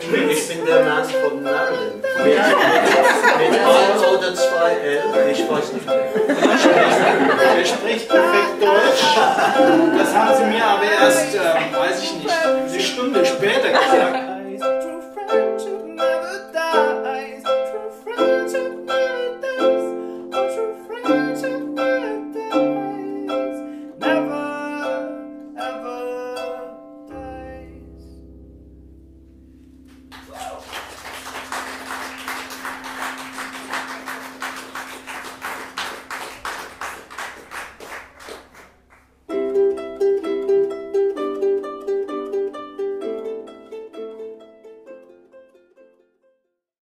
Ich bin der Mann von Maryland. Mit, mit oder zwei L, ich weiß nicht mehr. Er spricht perfekt Deutsch. Das haben sie mir aber erst, äh, weiß ich nicht, eine Stunde später gesagt.